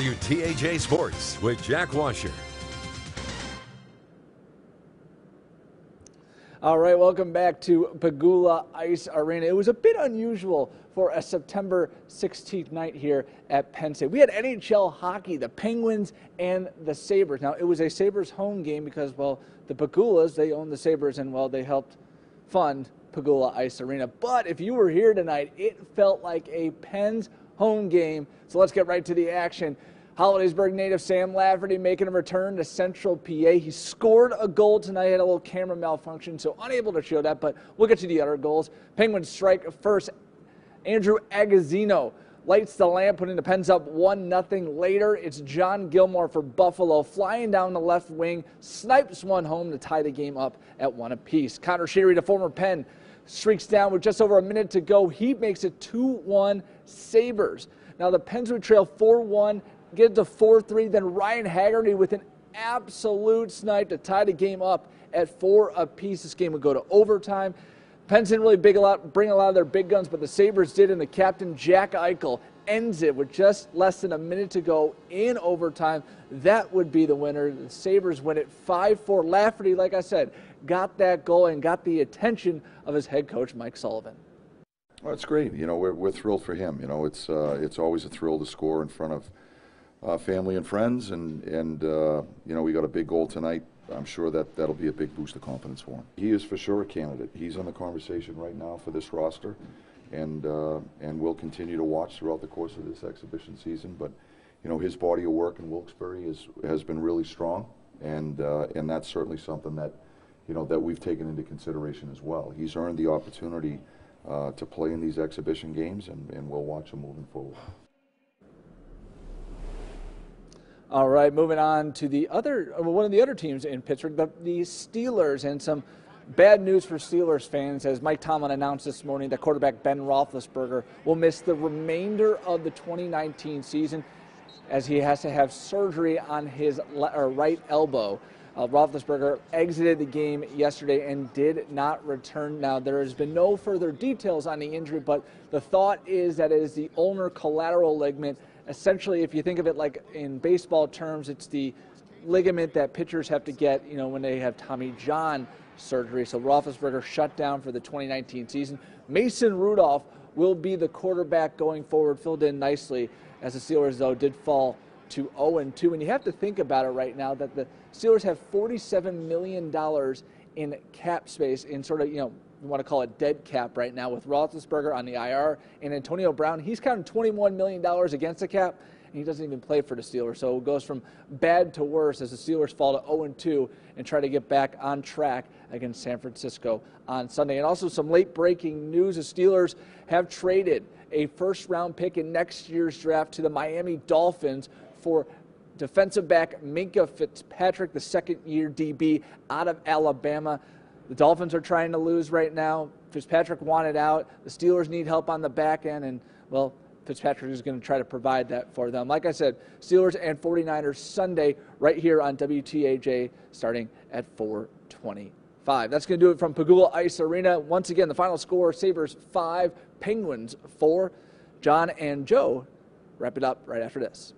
WTAJ Sports with Jack Washer. All right, welcome back to Pegula Ice Arena. It was a bit unusual for a September 16th night here at Penn State. We had NHL hockey, the Penguins and the Sabres. Now, it was a Sabres home game because, well, the Pegulas, they own the Sabres and, well, they helped fund Pegula Ice Arena. But if you were here tonight, it felt like a Pens home game. So let's get right to the action. Hollidaysburg native Sam Lafferty making a return to Central PA. He scored a goal tonight, had a little camera malfunction, so unable to show that, but we'll get to the other goals. Penguins strike first. Andrew Agozzino lights the lamp, putting the Pens up 1 nothing. Later, it's John Gilmour for Buffalo, flying down the left wing, snipes one home to tie the game up at one apiece. Connor Sheary, the former Penn, streaks down with just over a minute to go. He makes it 2 1 Sabres. Now, the Pens would trail 4 1, get to 4 3. Then Ryan Haggerty with an absolute snipe to tie the game up at 4 apiece. This game would go to overtime. Pens didn't really big a lot, bring a lot of their big guns, but the Sabres did, and the captain, Jack Eichel, ends it with just less than a minute to go in overtime. That would be the winner. The Sabres win it 5 4. Lafferty, like I said, got that goal and got the attention of his head coach, Mike Sullivan. Well, it's great. You know, we're, we're thrilled for him. You know, it's uh, it's always a thrill to score in front of uh, family and friends, and and uh, you know we got a big goal tonight. I'm sure that that'll be a big boost of confidence for him. He is for sure a candidate. He's in the conversation right now for this roster, and uh, and we'll continue to watch throughout the course of this exhibition season. But you know his body of work in Wilkes-Barre is has been really strong, and uh, and that's certainly something that you know that we've taken into consideration as well. He's earned the opportunity uh, to play in these exhibition games, and, and we'll watch him moving forward. All right, moving on to the other one of the other teams in Pittsburgh, the, the Steelers, and some bad news for Steelers fans as Mike Tomlin announced this morning that quarterback Ben Roethlisberger will miss the remainder of the 2019 season as he has to have surgery on his right elbow. Uh, Roethlisberger exited the game yesterday and did not return. Now, there has been no further details on the injury, but the thought is that it is the ulnar collateral ligament. Essentially, if you think of it like in baseball terms, it's the ligament that pitchers have to get, you know, when they have Tommy John surgery. So Roethlisberger shut down for the 2019 season. Mason Rudolph will be the quarterback going forward, filled in nicely as the Steelers, though, did fall to 0 2. And you have to think about it right now that the Steelers have $47 million in cap space in sort of, you know, you want to call it dead cap right now with Roethlisberger on the IR and Antonio Brown. He's counting $21 million against the cap, and he doesn't even play for the Steelers. So it goes from bad to worse as the Steelers fall to 0 2 and try to get back on track against San Francisco on Sunday. And also some late breaking news: the Steelers have traded a first round pick in next year's draft to the Miami Dolphins for defensive back Minkah Fitzpatrick, the second year DB out of Alabama. The Dolphins are trying to lose right now. Fitzpatrick wanted out. The Steelers need help on the back end, and, well, Fitzpatrick is going to try to provide that for them. Like I said, Steelers and 49ers Sunday right here on WTAJ starting at 425. That's going to do it from Pegula Ice Arena. Once again, the final score, Sabres 5, Penguins 4. John and Joe wrap it up right after this.